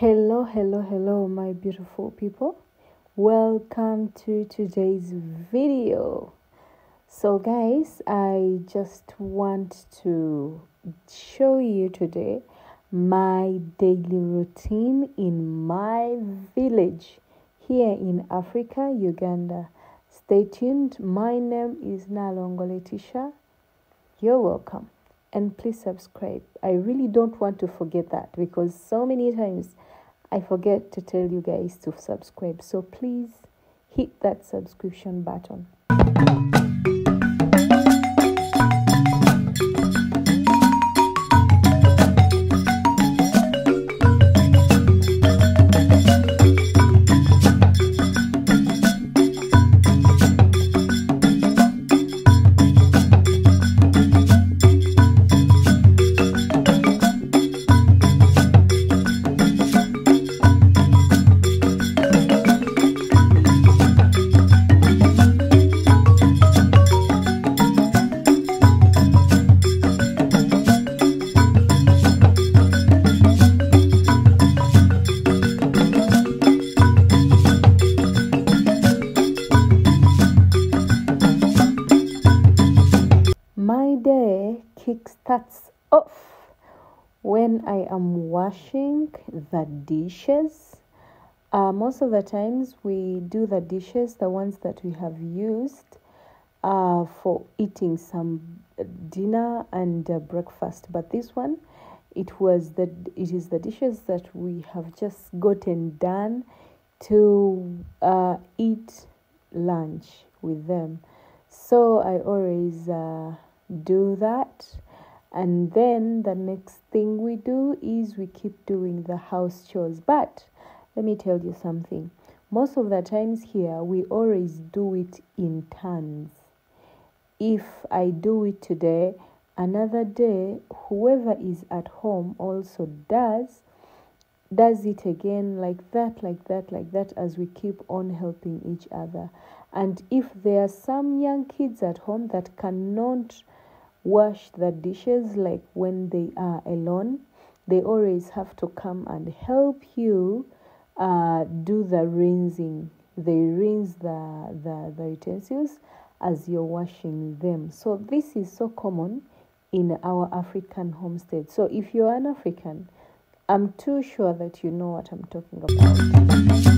Hello, hello, hello, my beautiful people. Welcome to today's video. So, guys, I just want to show you today my daily routine in my village here in Africa, Uganda. Stay tuned. My name is Nalongo Letisha. You're welcome. And please subscribe. I really don't want to forget that because so many times I forget to tell you guys to subscribe. So please hit that subscription button. Kickstarts off when I am washing the dishes. Uh, most of the times, we do the dishes, the ones that we have used uh, for eating some dinner and uh, breakfast. But this one, it was the it is the dishes that we have just gotten done to uh, eat lunch with them. So I always uh, do that. And then the next thing we do is we keep doing the house chores. But let me tell you something. Most of the times here, we always do it in turns. If I do it today, another day, whoever is at home also does does it again like that, like that, like that, as we keep on helping each other. And if there are some young kids at home that cannot wash the dishes like when they are alone, they always have to come and help you uh, do the rinsing. They rinse the, the, the utensils as you're washing them. So, this is so common in our African homestead. So, if you're an African, I'm too sure that you know what I'm talking about.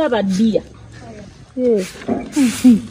kukuba bbiya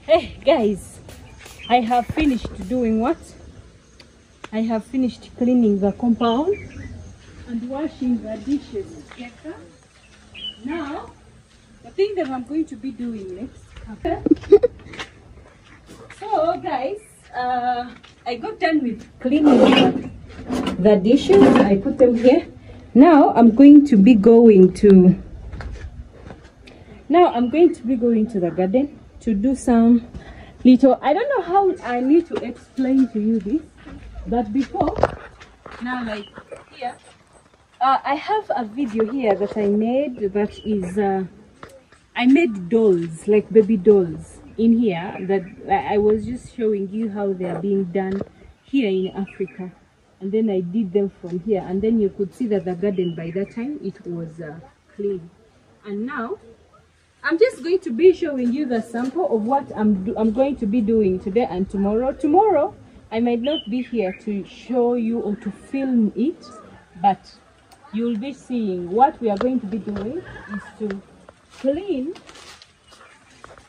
hey guys. I have finished doing what? I have finished cleaning the compound and washing the dishes. Now the thing that i'm going to be doing next so guys uh, i got done with cleaning the dishes. I put them here now i'm going to be going to now I'm going to be going to the garden to do some little, I don't know how I need to explain to you this, but before, now like here, uh, I have a video here that I made that is, uh, I made dolls, like baby dolls in here that I was just showing you how they are being done here in Africa. And then I did them from here and then you could see that the garden by that time it was uh, clean. And now I'm just going to be showing you the sample of what I'm I'm going to be doing today and tomorrow. Tomorrow, I might not be here to show you or to film it, but you'll be seeing what we are going to be doing is to clean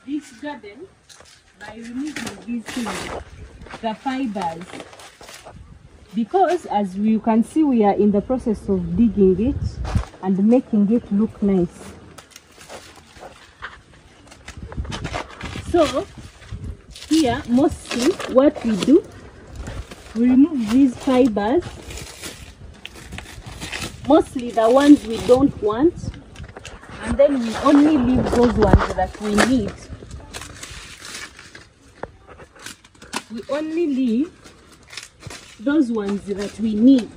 this garden by removing these things, the fibers. Because as you can see, we are in the process of digging it and making it look nice. So here mostly what we do, we remove these fibers, mostly the ones we don't want, and then we only leave those ones that we need. We only leave those ones that we need.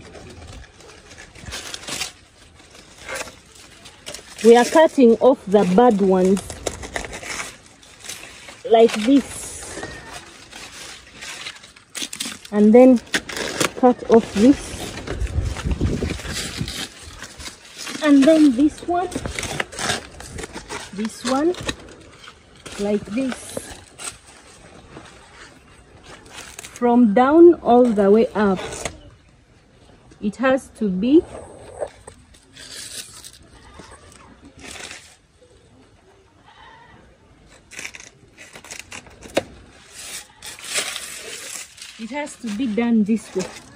We are cutting off the bad ones like this. And then cut off this. And then this one. This one like this from down all the way up. It has to be it has to be done this way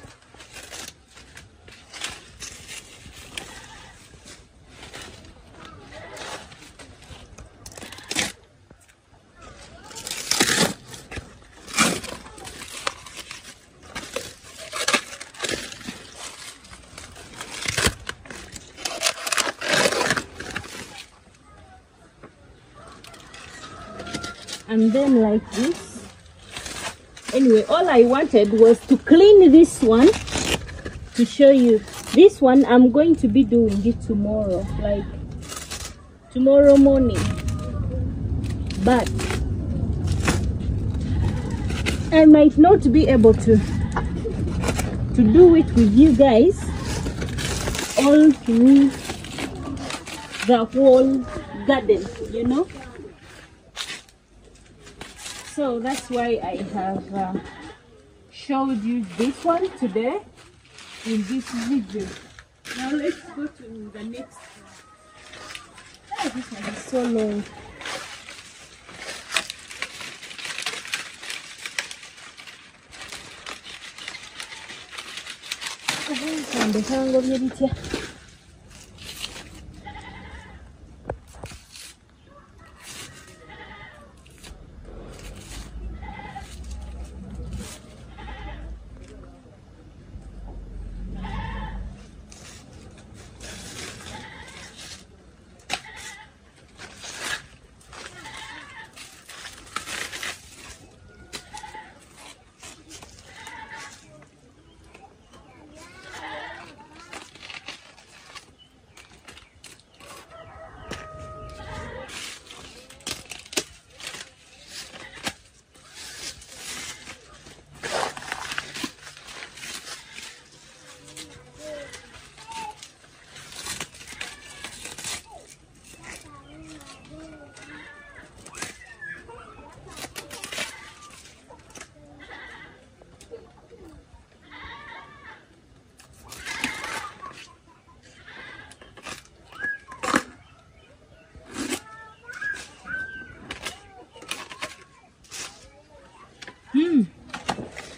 and then like this. Anyway all i wanted was to clean this one to show you. This one i'm going to be doing it tomorrow like tomorrow morning. But i might not be able to to do it with you guys all through the whole garden you know so that's why i have uh, showed you this one today in this video. Now let's go to the next one. Oh, this one is so long. Bye bitya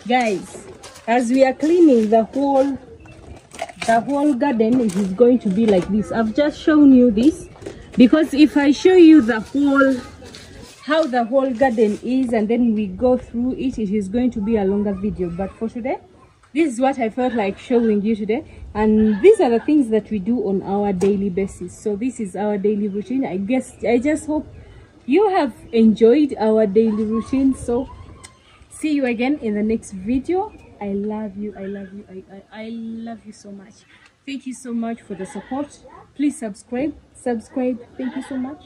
guys as we are cleaning the whole the whole garden is going to be like this. I've just shown you this because if i show you the whole how the whole garden is and then we go through it it is going to be a longer video. But for today this is what i felt like showing you today. And these are the things that we do on our daily basis. So this is our daily routine. I guess i just hope you have enjoyed our daily routine. So see you again in the next video. I love you i love you I, I i love you so much. Thank you so much for the support. Please subscribe subscribe. Thank you so much